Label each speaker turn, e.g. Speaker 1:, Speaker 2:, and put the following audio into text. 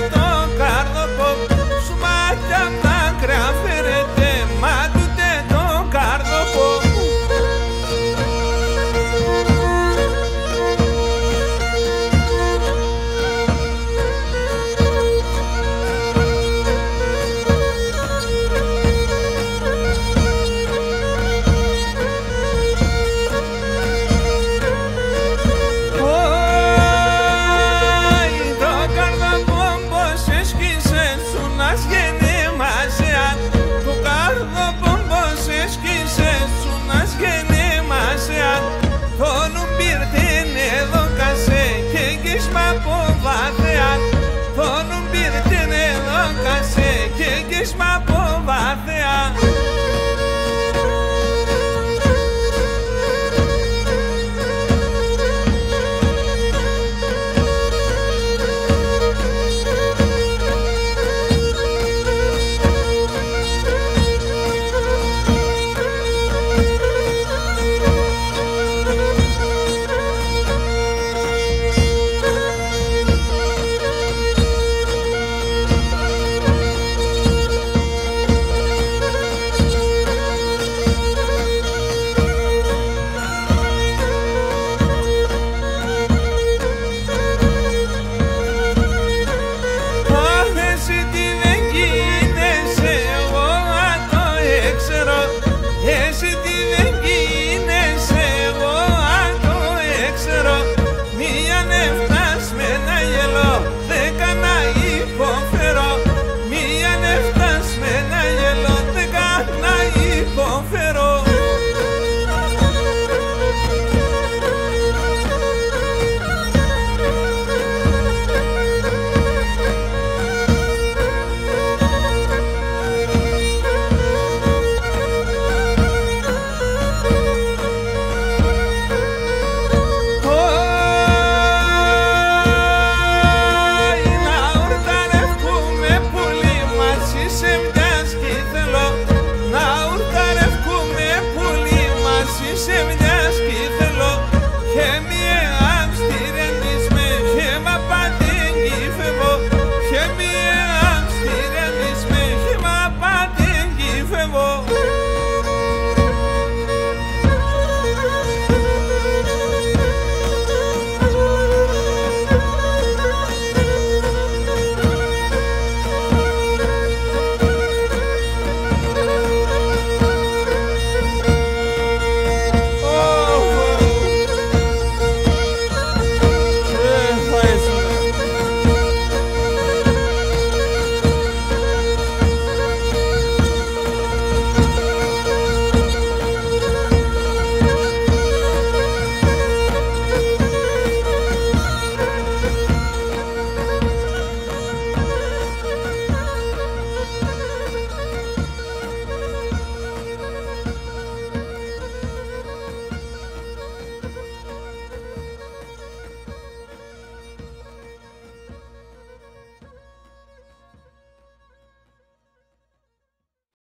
Speaker 1: planeta. es una